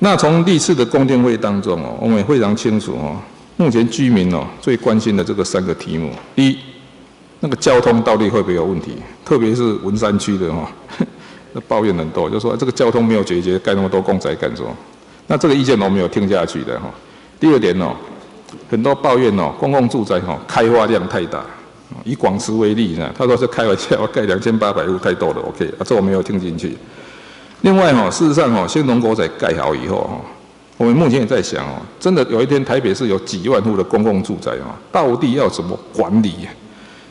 那从历次的公听会当中哦，我们也非常清楚哦，目前居民哦最关心的这个三个题目：第一，那个交通到底会不会有问题？特别是文山区的哈，那抱怨很多，就说这个交通没有解决，盖那么多公宅干什么？那这个意见我没有听下去的哈。第二点哦，很多抱怨哦，公共住宅哈开发量太大。以广慈为例呢，他说是开玩笑，盖两千八百户太多了，OK，这我没有听进去。另外哈，事实上哈，新农国仔盖好以后哈，我们目前也在想哦，真的有一天台北市有几万户的公共住宅哦，到底要怎么管理？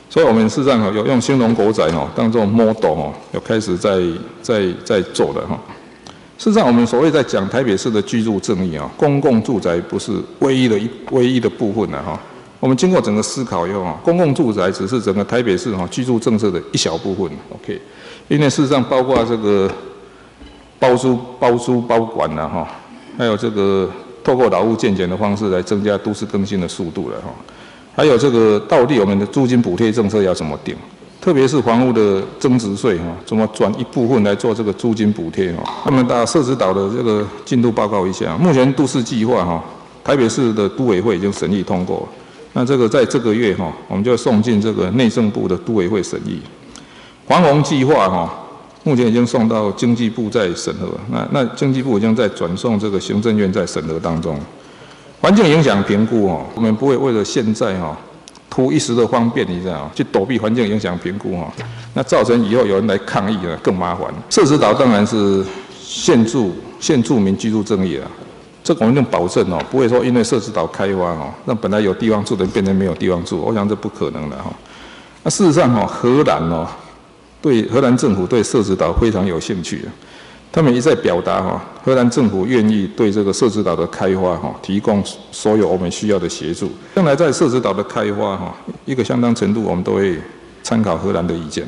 所以我们事实上哈，有用新农国仔哈当做 model 哈，有开始在在在做的哈。事实上，我们所谓在讲台北市的居住正义啊，公共住宅不是唯一的一唯一的部分了哈。我们经过整个思考以后啊，公共住宅只是整个台北市哈居住政策的一小部分，OK。因为事实上包括这个包租包租包管了哈，还有这个透过劳务建减的方式来增加都市更新的速度了哈，还有这个到底我们的租金补贴政策要怎么定？特别是房屋的增值税哈，怎么转一部分来做这个租金补贴哈？他们到设置岛的这个进度报告一下，目前都市计划哈，台北市的都委会已经审议通过。那这个在这个月哈，我们就送进这个内政部的都委会审议。黄宏计划哈，目前已经送到经济部在审核。那那经济部已经在转送这个行政院在审核当中。环境影响评估哦，我们不会为了现在哈图一时的方便，你知道去躲避环境影响评估哈，那造成以后有人来抗议啊更麻烦。设施岛当然是现住现住民居住正义了。这我们能保证哦，不会说因为设置岛开发哦，让本来有地方住的人变成没有地方住，我想这不可能的哈。那事实上哈，荷兰哦，对荷兰政府对设置岛非常有兴趣，他们一再表达哈，荷兰政府愿意对这个设置岛的开发哈，提供所有我们需要的协助。将来在设置岛的开发哈，一个相当程度我们都会参考荷兰的意见。